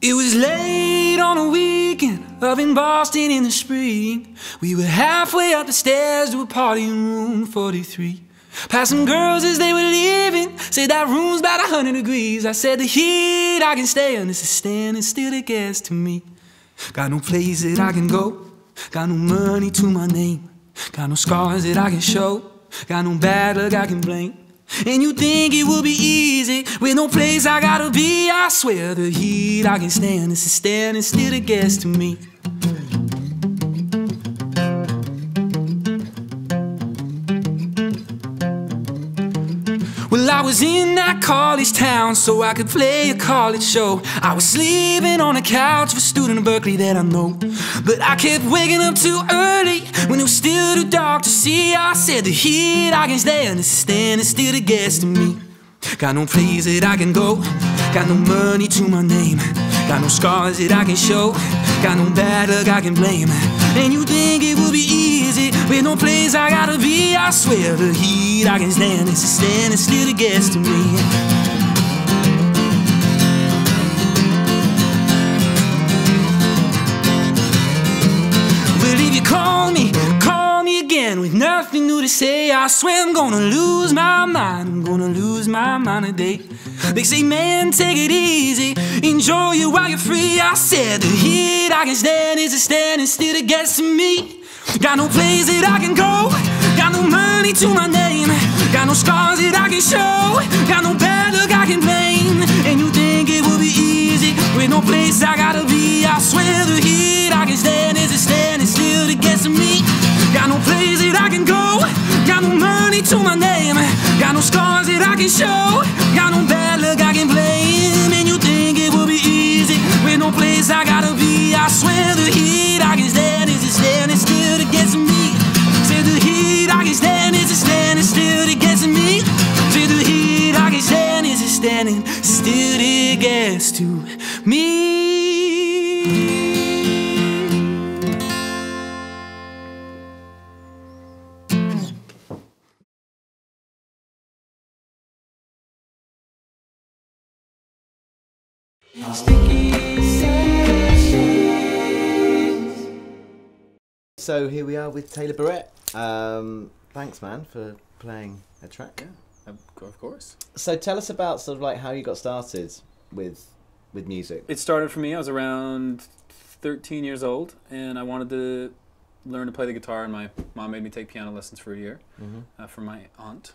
It was late on a weekend up in Boston in the spring. We were halfway up the stairs to a party in room 43. Passed some girls as they were leaving. Said that room's about a hundred degrees. I said the heat I can stay on. This is standing still it gets to me. Got no place that I can go. Got no money to my name. Got no scars that I can show. Got no bad luck I can blame. And you think it will be easy with no place I gotta be? I swear the heat I can stand is standing still it gets to me. Well, I was in that college town so I could play a college show. I was sleeping on a couch for a student in Berkeley that I know. But I kept waking up too early when it was still too dark to see. I said the heat I can stand is standing still it gets to me. Got no place that I can go, got no money to my name, got no scars that I can show, got no bad luck I can blame. And you think it will be easy with no place I gotta be? I swear the heat I can stand is standing still it gets to me. Well, if you call me, call me again with nothing new to say. I swear I'm gonna lose my mind. I'm gonna lose my mind today. They say, man, take it easy, enjoy it while you're free. I said, the heat I can stand is standing still that gets to me. Got no place that I can go, to my name, got no scars that I can show, got no bad luck I can blame. And you think it will be easy with no place I gotta be? I swear the heat I can stand is a standing still that gets to me. Got no place that I can go, got no money to my name, standing still that gets to me. So here we are with Taylor Berrett. Um, thanks, man, for playing a track. Of of course. So tell us about sort of like how you got started with with music. It started for me. I was around 13 years old, and I wanted to learn to play the guitar. And my mom made me take piano lessons for a year Mhm. uh, from my aunt,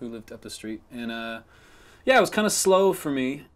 who lived up the street. And uh, yeah, it was kind of slow for me.